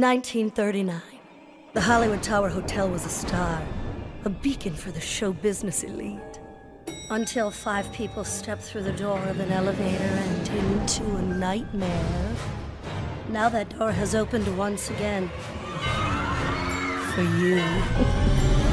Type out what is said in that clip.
1939. The Hollywood Tower Hotel was a star, a beacon for the show business elite. Until five people stepped through the door of an elevator and into a nightmare. Now that door has opened once again. For you.